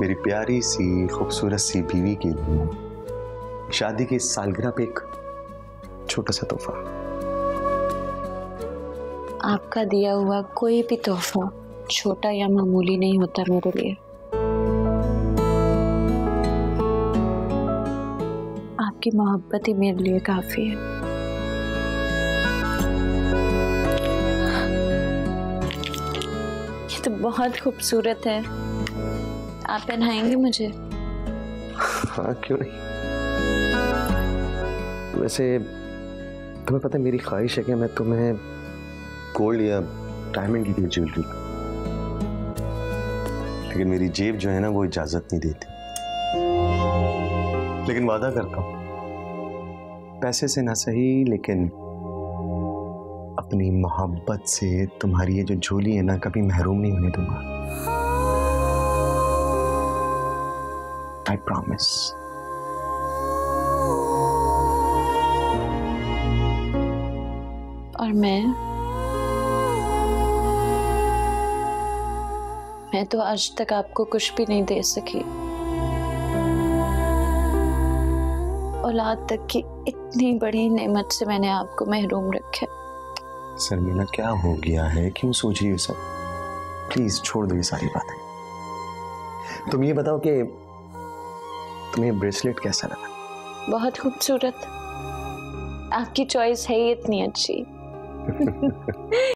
मेरी प्यारी सी, खूबसूरत सी बीवी के लिए शादी की सालगिरह पे एक छोटा सा तोहफा। आपका दिया हुआ कोई भी तोहफा छोटा या मामूली नहीं होता मेरे लिए। आपकी मोहब्बत ही मेरे लिए काफ़ी है। ये तो बहुत खूबसूरत है। आप पहनाएँगे मुझे? हाँ क्यों नहीं? वैसे, तुम्हें पता है मेरी ख्वाहिश है कि मैं तुम्हें गोल्ड या डायमंड की ज्वेलरी लेकिन मेरी जेब जो है ना, वो इजाज़त नहीं देती। लेकिन वादा करता हूँ, पैसे से ना सही, लेकिन अपनी मोहब्बत से तुम्हारी ये जो झोली है ना, कभी महरूम नहीं होने दूँगा। आई प्रॉमिस और मैं मैं तो आज तक आपको कुछ भी नहीं दे सकी। औलाद तक की इतनी बड़ी नेमत से मैंने आपको महरूम रखा। शर्मिला क्या हो गया है? क्यों सोच रही हो सब? प्लीज़ छोड़ दो ये सारी बातें। तुम ये बताओ कि तुम्हें ब्रेसलेट कैसा लगा? बहुत खूबसूरत। आपकी चॉइस है ही इतनी अच्छी।